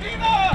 Viva!